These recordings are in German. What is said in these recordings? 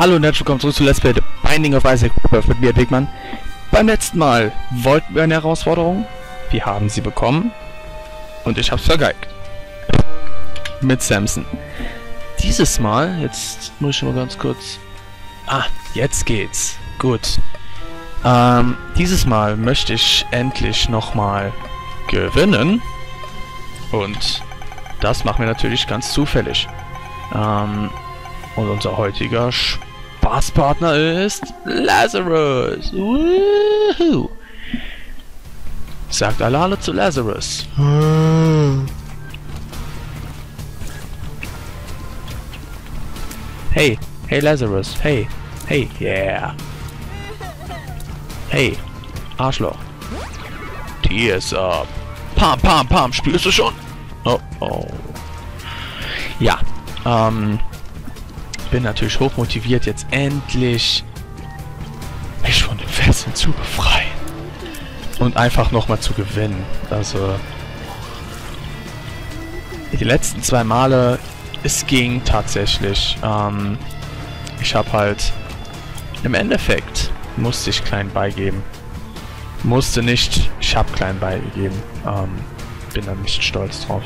Hallo und herzlich willkommen zurück zu Let's Play The Binding of Isaac mit mir, Bigman. Beim letzten Mal wollten wir eine Herausforderung. Wir haben sie bekommen. Und ich hab's vergeigt. Mit Samson. Dieses Mal, jetzt muss ich mal ganz kurz... Ah, jetzt geht's. Gut. Ähm, dieses Mal möchte ich endlich nochmal gewinnen. Und das machen wir natürlich ganz zufällig. Ähm, und unser heutiger Spaßpartner ist Lazarus. Woohoo. Sagt alle Hallo zu Lazarus. Hey, hey Lazarus, hey, hey, yeah. Hey, Arschloch. Tears up. Pam, pam, pam, spielst du schon? Oh, oh. Ja, ähm, bin natürlich hochmotiviert, jetzt endlich mich von den Fesseln zu befreien. Und einfach nochmal zu gewinnen. Also, die letzten zwei Male, es ging tatsächlich. Ähm, ich habe halt, im Endeffekt, musste ich klein beigeben. Musste nicht, ich habe klein beigegeben. Ähm, bin da nicht stolz drauf.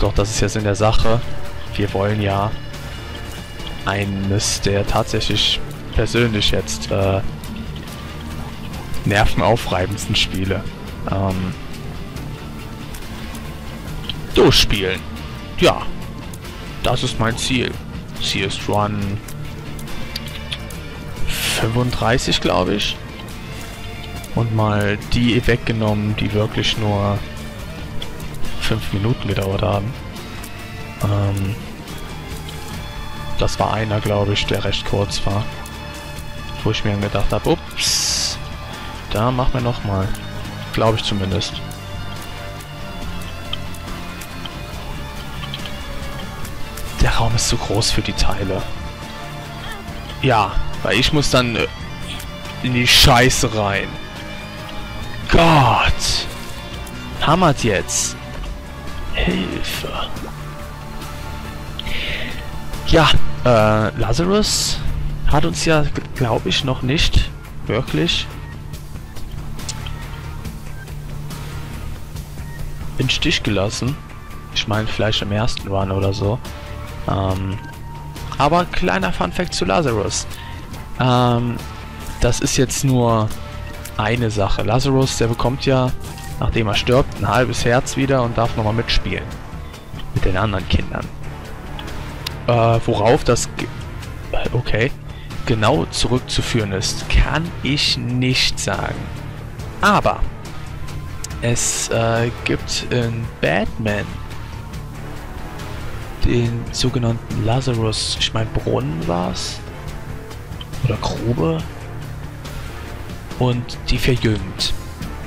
Doch, das ist jetzt in der Sache. Wir wollen ja eines der tatsächlich persönlich jetzt äh, nervenaufreibendsten Spiele ähm, durchspielen. Ja, das ist mein Ziel. CS ist Run 35, glaube ich. Und mal die weggenommen, die wirklich nur 5 Minuten gedauert haben. Ähm, das war einer, glaube ich, der recht kurz war. Wo ich mir gedacht habe, ups, da machen wir nochmal. Glaube ich zumindest. Der Raum ist zu groß für die Teile. Ja, weil ich muss dann äh, in die Scheiße rein. Gott! Hammert jetzt. Hilfe. Ja, äh, Lazarus hat uns ja, glaube ich, noch nicht wirklich in Stich gelassen. Ich meine, vielleicht im ersten Run oder so. Ähm, aber kleiner Funfact zu Lazarus. Ähm, das ist jetzt nur eine Sache. Lazarus, der bekommt ja, nachdem er stirbt, ein halbes Herz wieder und darf nochmal mitspielen. Mit den anderen Kindern. Äh, worauf das okay genau zurückzuführen ist, kann ich nicht sagen. Aber es äh, gibt in Batman den sogenannten Lazarus, ich meine Brunnen war es oder Grube und die verjüngt.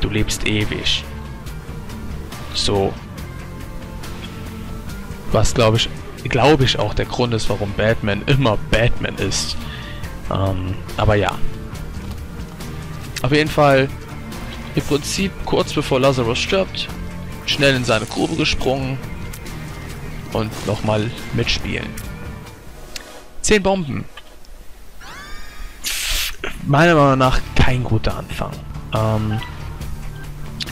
Du lebst ewig. So. Was glaube ich glaube ich, auch der Grund ist, warum Batman immer Batman ist. Ähm, aber ja. Auf jeden Fall, im Prinzip kurz bevor Lazarus stirbt, schnell in seine Grube gesprungen und nochmal mitspielen. Zehn Bomben. Meiner Meinung nach kein guter Anfang. Ähm,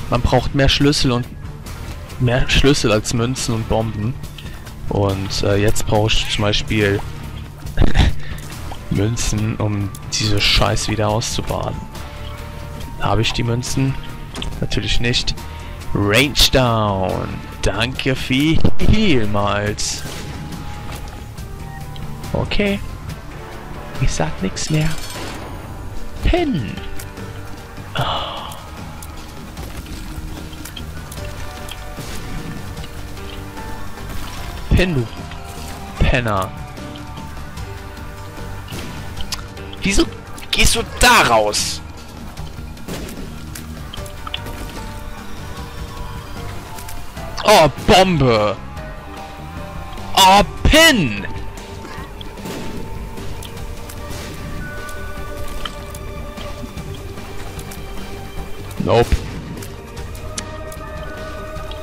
man braucht mehr Schlüssel und mehr Schlüssel als Münzen und Bomben. Und äh, jetzt brauche ich zum Beispiel Münzen, um diese Scheiß wieder auszubaden. Habe ich die Münzen? Natürlich nicht. Range down. Danke vielmals. Okay. Ich sag nichts mehr. Pin. Hin, du Penner. Wieso gehst du da raus? Oh, Bombe. Oh, Pin. Nope.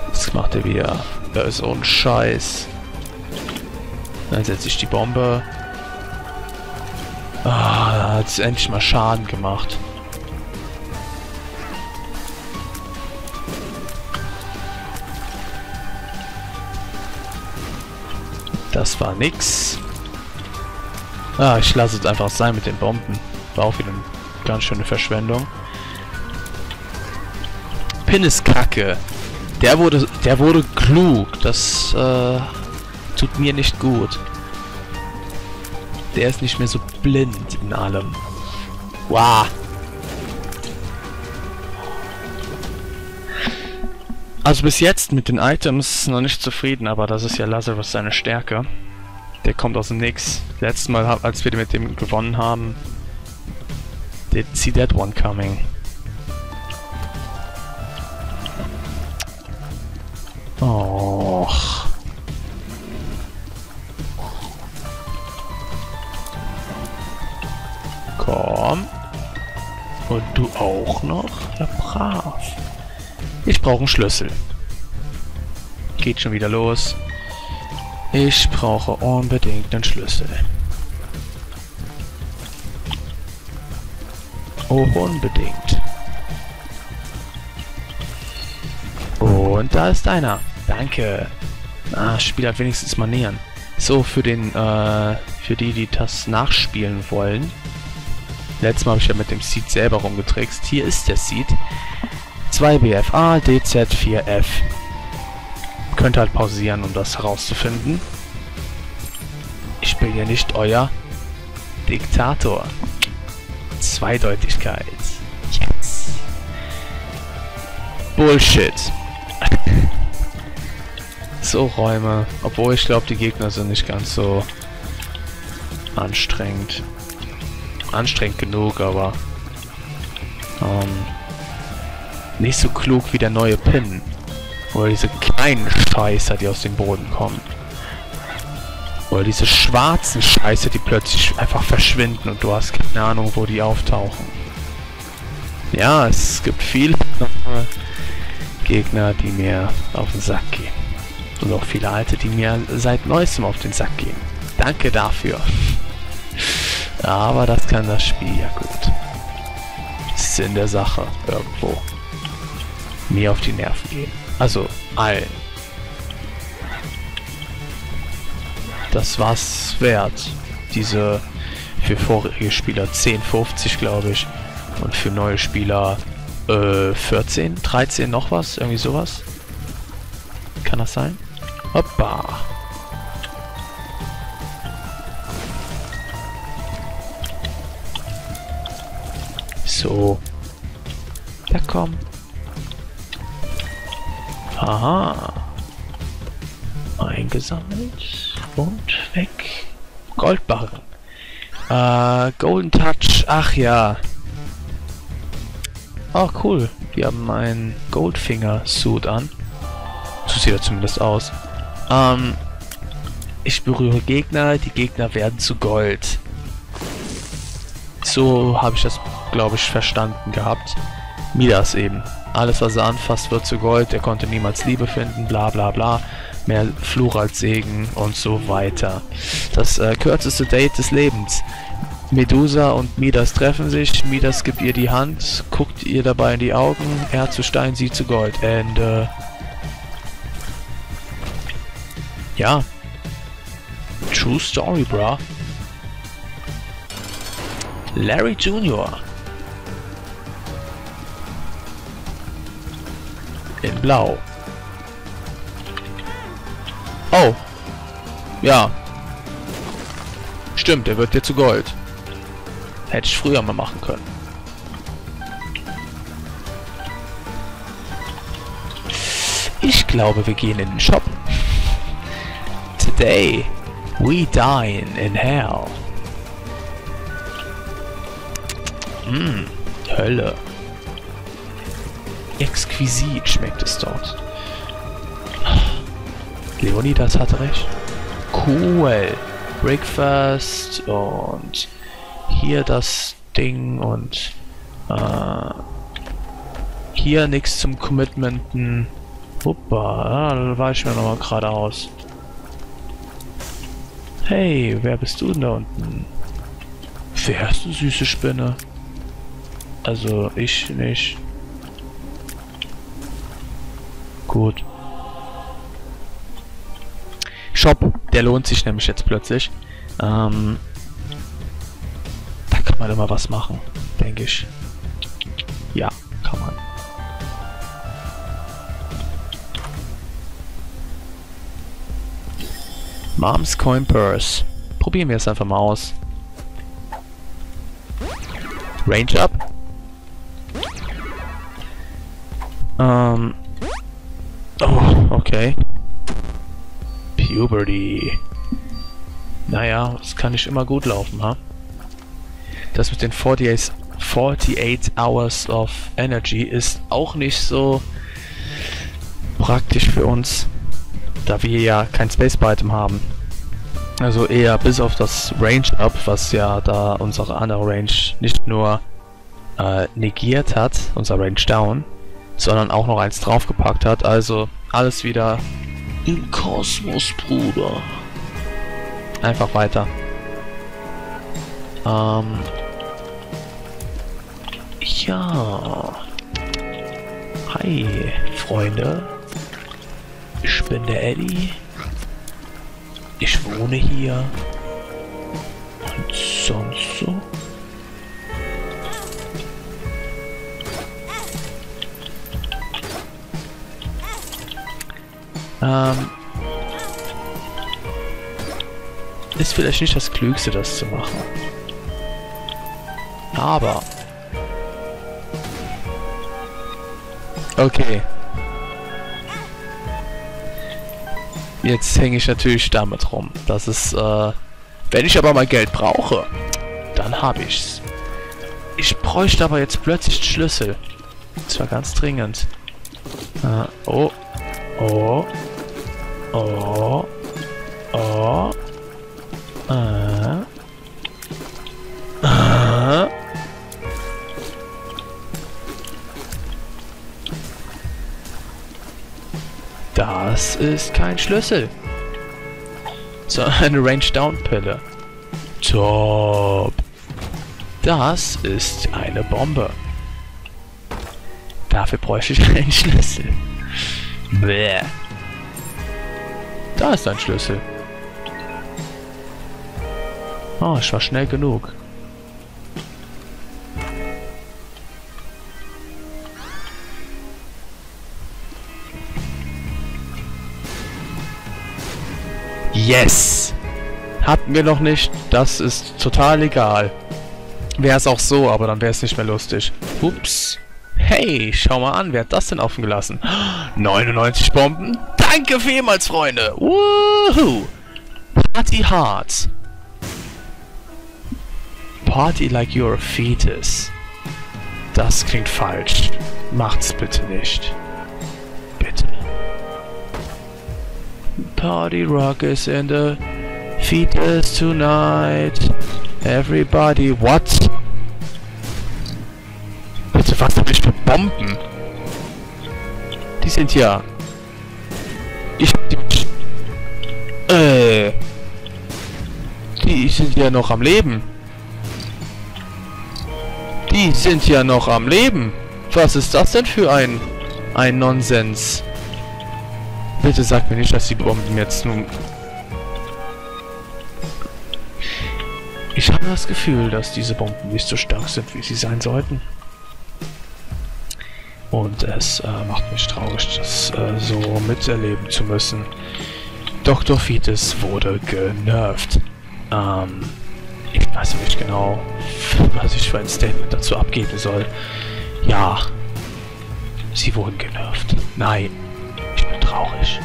Was macht er wieder? Da ist so ein Scheiß. Dann setze ich die Bombe. Ah, hat es endlich mal Schaden gemacht. Das war nix. Ah, ich lasse es einfach sein mit den Bomben. War auch wieder eine ganz schöne Verschwendung. Pin ist kacke. Der wurde, der wurde klug. Das äh, tut mir nicht gut. Der ist nicht mehr so blind in allem. Wow. Also bis jetzt mit den Items noch nicht zufrieden, aber das ist ja Lazarus seine Stärke. Der kommt aus dem Nix. Letztes Mal, als wir mit dem gewonnen haben, did see that one coming. Och. Ich brauche einen Schlüssel. Geht schon wieder los. Ich brauche unbedingt einen Schlüssel. Oh, unbedingt. Und da ist einer. Danke. Ah, das Spiel hat wenigstens Manieren. So, für den, äh, für die, die das nachspielen wollen. Letztes Mal habe ich ja mit dem Seed selber rumgetrickst. Hier ist der Seed. 2BFA DZ4F. Könnt halt pausieren, um das herauszufinden. Ich bin ja nicht euer Diktator. Zweideutigkeit. Yes. Bullshit. so Räume. Obwohl ich glaube, die Gegner sind nicht ganz so anstrengend. Anstrengend genug, aber ähm, nicht so klug wie der neue Pin. Oder diese kleinen Scheißer, die aus dem Boden kommen. Oder diese schwarzen Scheiße, die plötzlich einfach verschwinden und du hast keine Ahnung, wo die auftauchen. Ja, es gibt viele Gegner, die mir auf den Sack gehen. Und auch viele alte, die mir seit neuestem auf den Sack gehen. Danke dafür. Aber das kann das Spiel ja gut. Sinn der Sache irgendwo. Mir auf die Nerven gehen. Also allen. Das war's wert. Diese für vorige Spieler 10,50 glaube ich. Und für neue Spieler äh, 14, 13 noch was, irgendwie sowas. Kann das sein? Hoppa. So. Ja, komm. Aha. Eingesammelt und weg. Goldbarren. Äh, Golden Touch. Ach ja. Oh, cool. Wir haben einen Goldfinger-Suit an. So sieht er zumindest aus. Ähm, ich berühre Gegner, die Gegner werden zu Gold. So habe ich das, glaube ich, verstanden gehabt. Midas eben. Alles, was er anfasst, wird zu Gold. Er konnte niemals Liebe finden, bla bla bla. Mehr Fluch als Segen und so weiter. Das äh, kürzeste Date des Lebens. Medusa und Midas treffen sich. Midas gibt ihr die Hand, guckt ihr dabei in die Augen. Er zu Stein, sie zu Gold. Ende. Ja. True Story, bra. Larry Jr. In Blau. Oh. Ja. Stimmt, er wird dir zu Gold. Hätte ich früher mal machen können. Ich glaube, wir gehen in den Shop. Today, we dine in hell. Hm, Hölle. Exquisit schmeckt es dort. Leonidas hatte recht. Cool. Breakfast und hier das Ding und äh, hier nichts zum Commitmenten. Huppa, da war ich mir nochmal geradeaus. Hey, wer bist du denn da unten? Wer ist eine süße Spinne? Also, ich nicht. Gut. Shop, der lohnt sich nämlich jetzt plötzlich. Ähm, da kann man immer was machen, denke ich. Ja, kann man. Moms Coin Purse. Probieren wir es einfach mal aus. Range up. Ähm. Okay. Puberty. Naja, das kann nicht immer gut laufen, ha? Das mit den 48, 48 Hours of Energy ist auch nicht so praktisch für uns, da wir ja kein Space Item haben. Also eher bis auf das Range Up, was ja da unsere andere Range nicht nur äh, negiert hat, unser Range Down, sondern auch noch eins draufgepackt hat. Also alles wieder im Kosmos, Bruder. Einfach weiter. Ähm. Ja. Hi, Freunde. Ich bin der Eddie. Ich wohne hier. Und sonst so? Ähm, ist vielleicht nicht das Klügste, das zu machen. Aber... Okay. Jetzt hänge ich natürlich damit rum. Das ist, äh... Wenn ich aber mal Geld brauche, dann habe ich's. Ich bräuchte aber jetzt plötzlich Schlüssel. Das war ganz dringend. Äh, oh. Oh. Oh. Oh. Äh. Äh. Das ist kein Schlüssel. Sondern eine Range-Down-Pille. Top. Das ist eine Bombe. Dafür bräuchte ich einen Schlüssel. Bäh. Da ist ein Schlüssel. Oh, ich war schnell genug. Yes! Hatten wir noch nicht. Das ist total egal. Wäre es auch so, aber dann wäre es nicht mehr lustig. Ups. Hey, schau mal an, wer hat das denn offen gelassen? 99 Bomben? Danke vielmals, Freunde! Woohoo! Party hard! Party like you're a fetus. Das klingt falsch. Macht's bitte nicht. Bitte. Party rock is in the fetus tonight. Everybody, what? Bitte, was hab ich für Bomben? Die sind ja... Die sind ja noch am Leben. Die sind ja noch am Leben. Was ist das denn für ein... ein Nonsens? Bitte sag mir nicht, dass die Bomben jetzt nun... Ich habe das Gefühl, dass diese Bomben nicht so stark sind, wie sie sein sollten. Und es äh, macht mich traurig, das äh, so miterleben zu müssen. Dr. Fetus wurde genervt. Ähm, ich weiß nicht genau, was ich für ein Statement dazu abgeben soll. Ja, sie wurden genervt. Nein, ich bin traurig.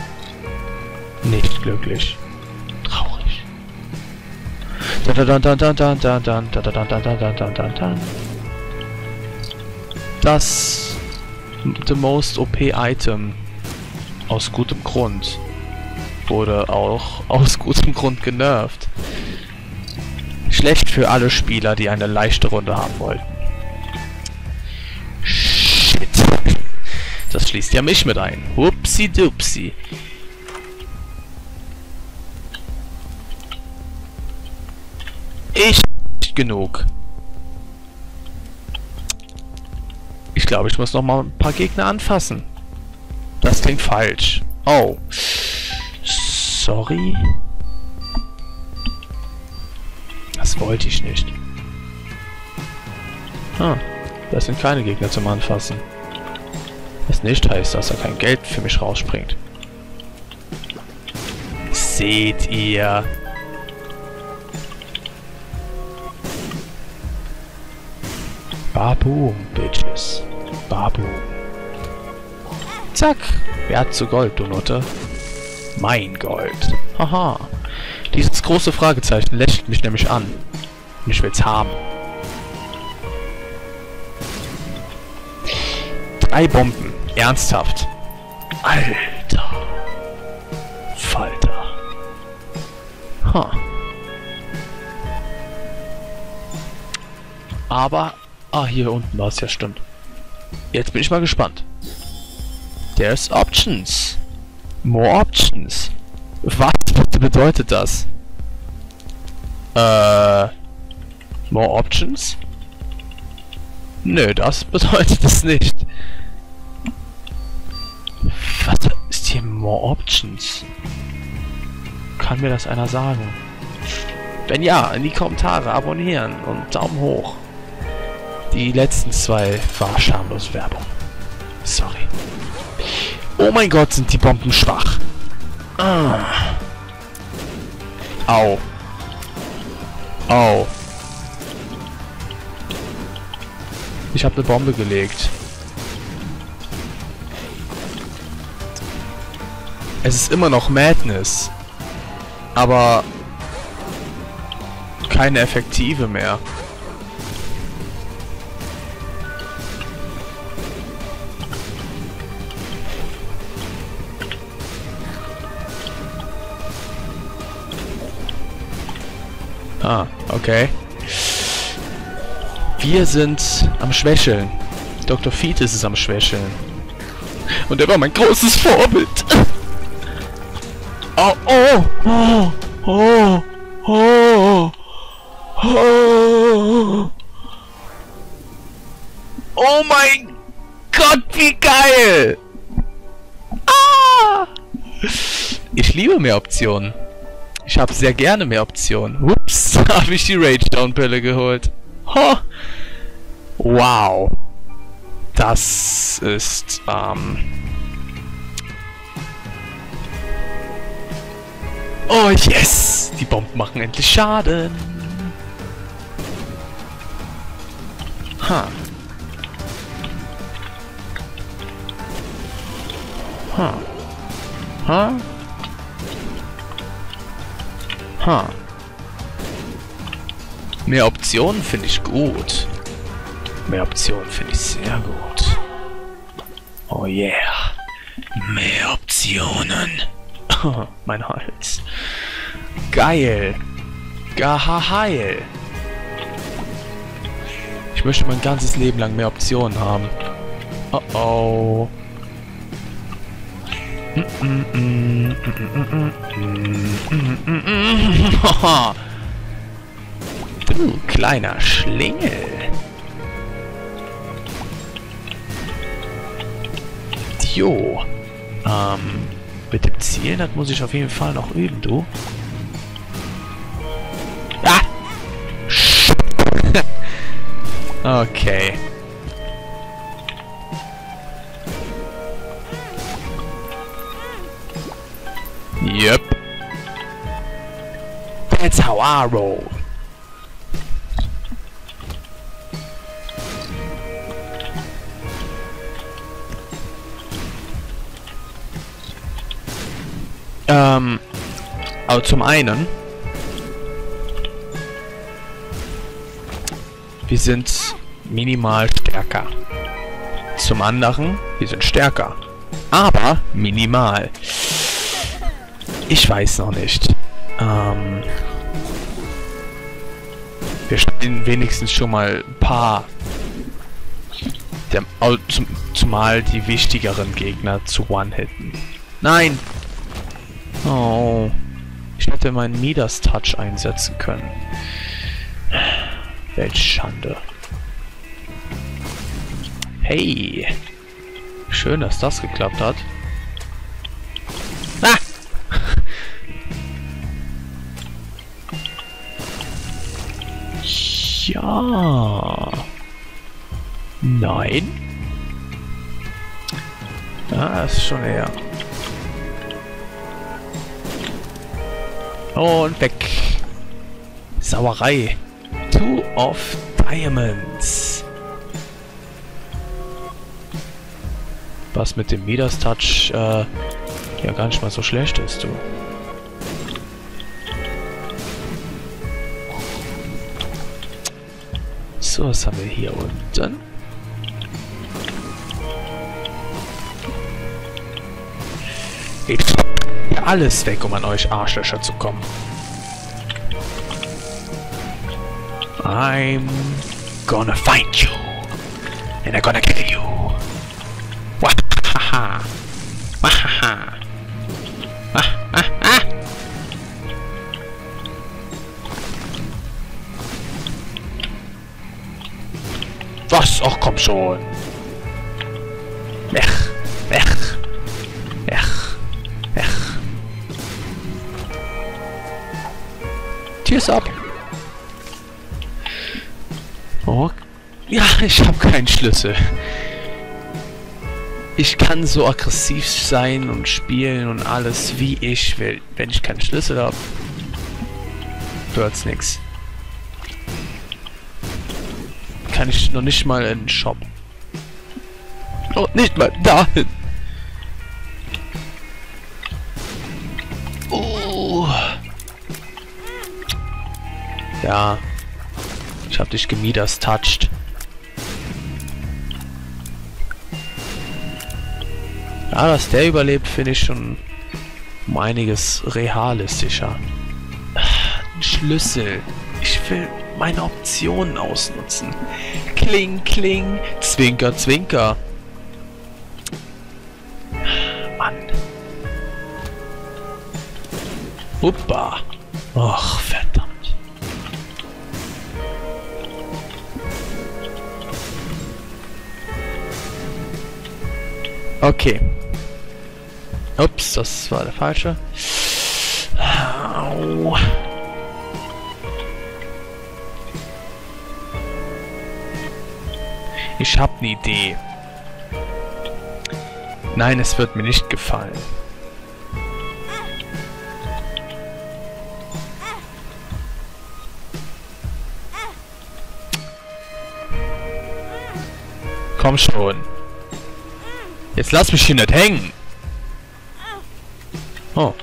Nicht glücklich. Traurig. Das the most OP Item aus gutem Grund wurde auch aus gutem Grund genervt. Schlecht für alle Spieler, die eine leichte Runde haben wollten. Shit. Das schließt ja mich mit ein. Upsi dupsi. Ich genug. Ich glaube, ich muss noch mal ein paar Gegner anfassen. Das klingt falsch. Oh. Sorry. Das wollte ich nicht. Ah, das sind keine Gegner zum Anfassen. Was nicht heißt, dass da kein Geld für mich rausspringt. Seht ihr? Baboom, Bitches. Baboom. Zack. Wer hat zu Gold, du Nutte? Mein Gold. Haha. Große Fragezeichen lächelt mich nämlich an. Und ich will's haben. Drei Bomben. Ernsthaft. Alter. Falter. Ha. Aber... Ah, hier unten war es ja, stimmt. Jetzt bin ich mal gespannt. There's options. More options. Was bedeutet das? Äh... More options? Nö, das bedeutet es nicht. Was ist hier More Options? Kann mir das einer sagen? Wenn ja, in die Kommentare abonnieren und Daumen hoch. Die letzten zwei war schamlos Werbung. Sorry. Oh mein Gott, sind die Bomben schwach. Ah. Au. Au. Ich habe eine Bombe gelegt. Es ist immer noch Madness. Aber keine effektive mehr. Ah, okay. Wir sind am Schwächeln. Dr. Fetus ist am Schwächeln. Und er war mein großes Vorbild. Oh, oh, oh, oh, oh, oh. Oh mein Gott, wie geil! Ah! Ich liebe mehr Optionen. Ich habe sehr gerne mehr Optionen. Ups, habe ich die Rage Down Pille geholt. Ho. Wow. Das ist, ähm... Oh yes! Die Bomben machen endlich Schaden. Ha. Ha. Ha. Ha. Mehr Optionen finde ich gut. Mehr Optionen finde ich sehr gut. Oh yeah. Mehr Optionen. mein Hals. Geil. Geil. Ich möchte mein ganzes Leben lang mehr Optionen haben. Oh oh. Du kleiner Schlingel. Jo. Ähm, mit dem Zielen, das muss ich auf jeden Fall noch üben, du. Ah! okay. Roll. Ähm, aber zum einen, wir sind minimal stärker. Zum anderen, wir sind stärker. Aber minimal. Ich weiß noch nicht. Ähm, wir stellen wenigstens schon mal ein paar. Der, zum, zumal die wichtigeren Gegner zu One-Hitten. Nein! Oh. Ich hätte meinen Midas Touch einsetzen können. Welch Schande. Hey. Schön, dass das geklappt hat. Ja. Nein. Ah, ist schon eher. Und weg. Sauerei. Two of Diamonds. Was mit dem Midas Touch äh, ja gar nicht mal so schlecht ist, du. Was haben wir hier unten? Ich alles weg, um an euch Arschlöcher zu kommen. I'm gonna find you. And I'm gonna kill you. Wahaha. Wahaha. Ach komm schon. Ech. Ech. Ech. Ech. Tears up. Oh. Ja, ich habe keinen Schlüssel. Ich kann so aggressiv sein und spielen und alles, wie ich will. Wenn ich keinen Schlüssel habe, wird's nix. Kann ich noch nicht mal in den Shop. Oh, nicht mal dahin. Oh. Ja. Ich hab dich gemieders touched. Ja, dass der überlebt, finde ich schon um einiges realistischer. Ein Schlüssel. Ich will meine Optionen ausnutzen. Kling, kling, zwinker, zwinker. Mann. Huppa. Och, verdammt. Okay. Ups, das war der falsche. Au. Ich hab ne Idee. Nein, es wird mir nicht gefallen. Komm schon. Jetzt lass mich hier nicht hängen. Oh.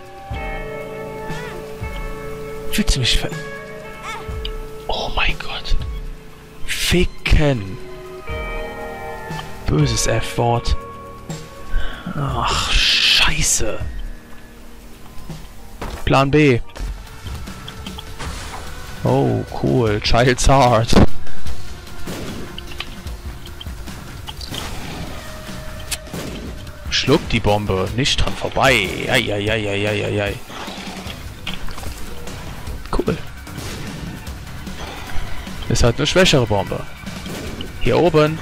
Willst du mich ver... Oh mein Gott. Ficken. Böses F-Wort. Ach, scheiße. Plan B. Oh, cool. Child's Heart. Schluck die Bombe. Nicht dran vorbei. Eieieiei. Cool. Ist halt eine schwächere Bombe. Hier oben.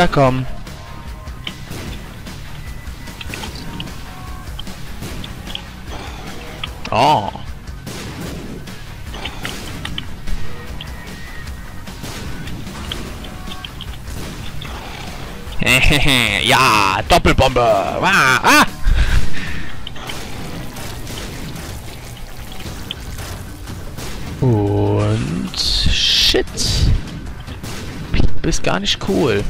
Da komm. Oh. ja, Doppelbombe. Ah, ah. Und shit. Bist gar nicht cool.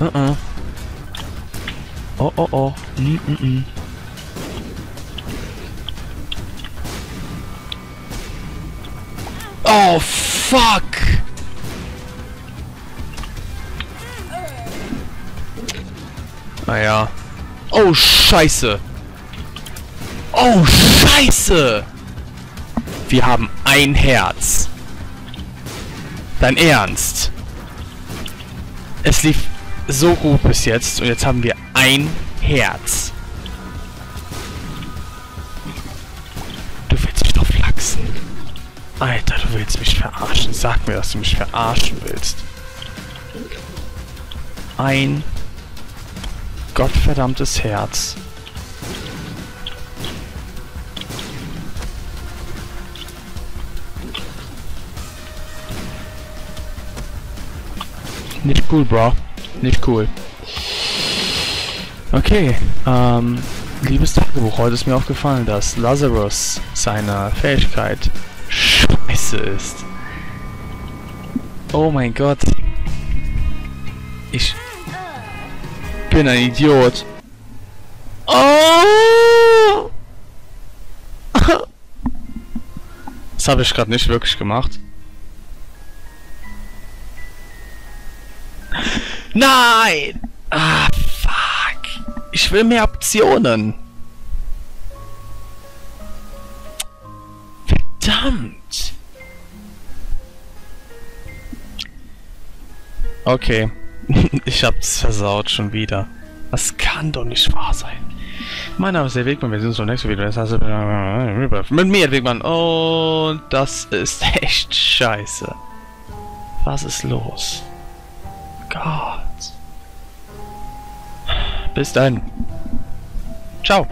Uh -uh. Oh, oh, oh. Mm -mm. Oh, fuck! Naja. Oh, scheiße! Oh, scheiße! Wir haben ein Herz. Dein Ernst? Es lief so gut bis jetzt und jetzt haben wir ein Herz. Du willst mich doch flachsen. Alter, du willst mich verarschen. Sag mir, dass du mich verarschen willst. Ein gottverdammtes Herz. Nicht cool, Bro. Nicht cool. Okay, ähm, liebes Tagebuch, heute ist mir aufgefallen, dass Lazarus seine Fähigkeit scheiße ist. Oh mein Gott. Ich bin ein Idiot. Oh! Das habe ich gerade nicht wirklich gemacht. Nein! Ah, fuck. Ich will mehr Optionen. Verdammt. Okay. ich hab's versaut schon wieder. Das kann doch nicht wahr sein. Mein Name ist der Wegmann, wir sehen uns beim nächsten Video. Das heißt, mit mir, Wegmann. Und das ist echt scheiße. Was ist los? Gott. Bis dann. Ciao.